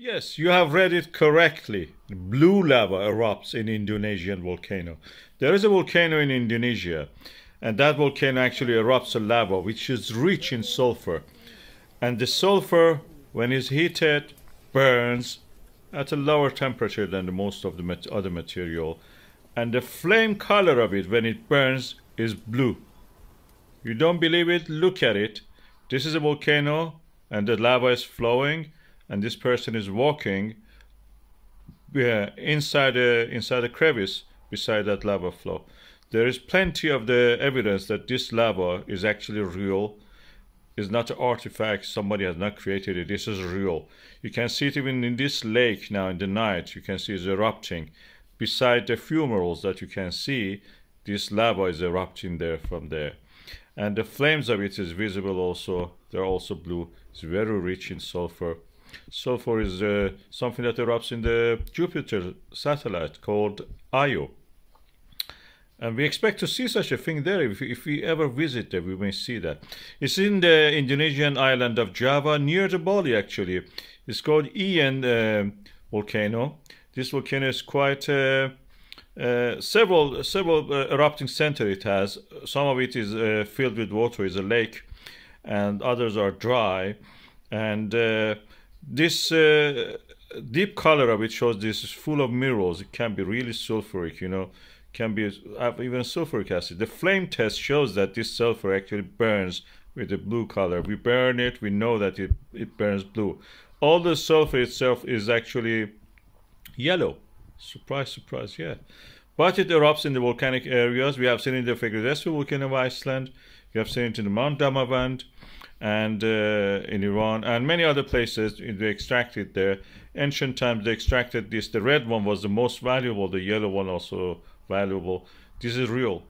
Yes, you have read it correctly. Blue lava erupts in Indonesian volcano. There is a volcano in Indonesia, and that volcano actually erupts a lava which is rich in sulfur. And the sulfur, when it's heated, burns at a lower temperature than the most of the other material. And the flame color of it when it burns is blue. You don't believe it? Look at it. This is a volcano and the lava is flowing and this person is walking uh, inside a inside a crevice beside that lava flow. There is plenty of the evidence that this lava is actually real. Is not an artifact. Somebody has not created it. This is real. You can see it even in this lake now in the night. You can see it's erupting. Beside the fumaroles that you can see, this lava is erupting there from there. And the flames of it is visible also. They're also blue. It's very rich in sulfur. Sulfur is uh, something that erupts in the Jupiter satellite called Io. And we expect to see such a thing there. If, if we ever visit there, we may see that. It's in the Indonesian island of Java, near the Bali actually. It's called Ijen uh, volcano. This volcano is quite uh, uh, several several uh, erupting center it has. Some of it is uh, filled with water, is a lake, and others are dry. And uh, this uh, deep color of it shows this is full of minerals. It can be really sulfuric, you know, can be even sulfuric acid. The flame test shows that this sulfur actually burns with a blue color. We burn it, we know that it, it burns blue. All the sulfur itself is actually yellow. Surprise, surprise, yeah. But it erupts in the volcanic areas. We have seen it in the Fagradessu volcano of Iceland. We have seen it in the Mount Damavand and uh, in Iran and many other places they extracted there. Ancient times they extracted this. The red one was the most valuable, the yellow one also valuable. This is real.